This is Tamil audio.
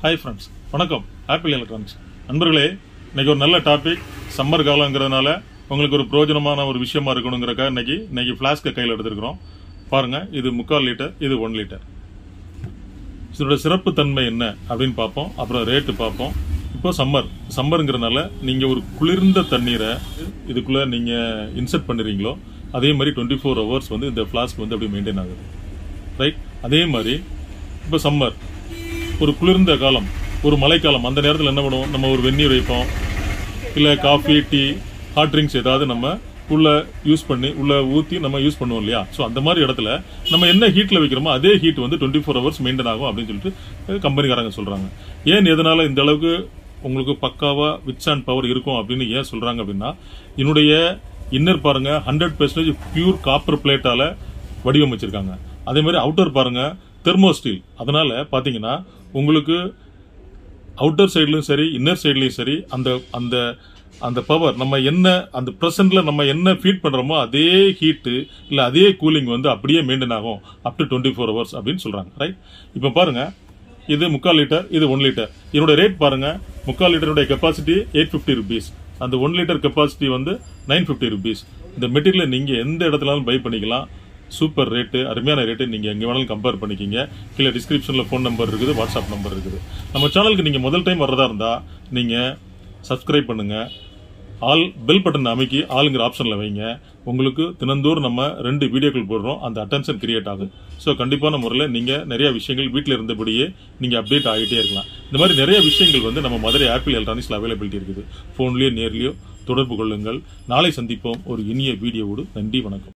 ஹாய் ஃப்ரெண்ட்ஸ் வணக்கம். ஆப்பிள் எலக்ட்ரானிக்ஸ் நண்பர்களே இன்னைக்கு ஒரு நல்ல டாபிக் சம்மர் காலங்கிறதுனால உங்களுக்கு ஒரு பிரயோஜனமான ஒரு விஷயமா இருக்கணுங்கிறக்காக இன்னைக்கு இன்னைக்கு ஃப்ளாஸ்க்கை கையில் எடுத்துருக்கிறோம். பாருங்க இது முக்கால் லிட்டர் இது ஒன் லிட்டர் இதோட சிறப்பு தன்மை என்ன அப்படின்னு பார்ப்போம். அப்புறம் ரேட்டு பார்ப்போம். இப்போ சம்மர் சம்மருங்கிறனால நீங்கள் ஒரு குளிர்ந்த தண்ணீரை இதுக்குள்ளே நீங்கள் இன்செர்ட் பண்ணுறீங்களோ அதே மாதிரி டுவெண்ட்டி ஃபோர் ஹவர்ஸ் வந்து இந்த ஃப்ளாஸ்க் வந்து அப்படி மெயின்டைன் ஆகுது. ரைட் அதே மாதிரி இப்போ சம்மர் ஒரு குளிர்ந்த காலம் ஒரு மழைக்காலம். அந்த நேரத்தில் என்ன பண்ணுவோம்? நம்ம ஒரு வெந்நீர் வைப்போம். இல்லை காஃபி டீ ஹாட் ட்ரிங்க்ஸ் ஏதாவது நம்ம உள்ளே யூஸ் பண்ணி உள்ள ஊற்றி நம்ம யூஸ் பண்ணுவோம் இல்லையா? ஸோ அந்த மாதிரி இடத்துல நம்ம என்ன ஹீட்டில் வைக்கிறோமோ அதே ஹீட் வந்து டுவெண்ட்டி ஃபோர் ஹவர்ஸ் மெயின்டைன் ஆகும் அப்படின்னு சொல்லிட்டு கம்பெனிக்காரங்க சொல்கிறாங்க ஏன் எதனால் இந்த அளவுக்கு உங்களுக்கு பக்காவாக விட்ஸ் அண்ட் பவர் இருக்கும் அப்படின்னு ஏன் சொல்கிறாங்க அப்படின்னா என்னுடைய இன்னர் பாருங்க ஹண்ட்ரட் பெர்சன்டேஜ் பியூர் காப்பர் பிளேட்டால் வடிவமைச்சிருக்காங்க. அதே மாதிரி அவுட்டர் பாருங்கள் தெர்மோஸ்டீல் அதனால் அதனால உங்களுக்கு அவுட்டர் சைட்லையும் சரி இன்னர் சைட்லையும் சரி அந்த அந்த அந்த பவர் நம்ம என்ன அந்த பிரசன்ட்ல நம்ம என்ன ஃபீட் பண்ணுறோமோ அதே ஹீட்டு இல்லை அதே கூலிங் வந்து அப்படியே மெயின்டைன் ஆகும். Up to twenty four hours அப்படின்னு சொல்கிறாங்க ரைட் இப்போ பாருங்க இது முக்கால் லிட்டர் இது ஒன் லிட்டர் இதோட ரேட் பாருங்கள் முக்கால் லிட்டருடைய கெப்பாசிட்டி எயிட் ஃபிஃப்டி ருபீஸ் அந்த ஒன் லிட்டர் கெப்பாசிட்டி வந்து நைன் ஃபிஃப்டி ருபீஸ் இந்த மெட்டீரியலை நீங்கள் எந்த இடத்துலாலும் பை பண்ணிக்கலாம். சூப்பர் ரேட்டு அருமையான ரேட்டு நீங்கள் எங்கே வேணாலும் கம்பேர் பண்ணிக்கிங்க. கீழே டிஸ்கிரிப்ஷனில் ஃபோன் நம்பர் இருக்குது வாட்ஸ்அப் நம்பர் இருக்குது. நம்ம சேனலுக்கு நீங்கள் முதல் டைம் வர்றதா இருந்தால் நீங்கள் சப்ஸ்கிரைப் பண்ணுங்கள் ஆல் பெல் பட்டன் அமைக்கி ஆளுங்கிற ஆப்ஷனில் வைங்க. உங்களுக்கு தினந்தோறும் நம்ம ரெண்டு வீடியோக்கள் போடுறோம். அந்த அட்டென்ஷன் கிரியேட் ஆகும் ஸோ கண்டிப்பான முறையில் நீங்கள் நிறையா விஷயங்கள் வீட்டில் இருந்தபடியே நீங்கள் அப்டேட் ஆகிட்டே இருக்கலாம். இந்த மாதிரி நிறைய விஷயங்கள் வந்து நம்ம மதுரை ஆப்பிள் எலக்ட்ரானிக்ஸில் அவைலபிலிட்டி இருக்குது. ஃபோன்லேயோ நேர்லேயோ தொடர்பு கொள்ளுங்கள். நாளை சந்திப்போம். ஒரு இனிய வீடியோவோடு. நன்றி வணக்கம்.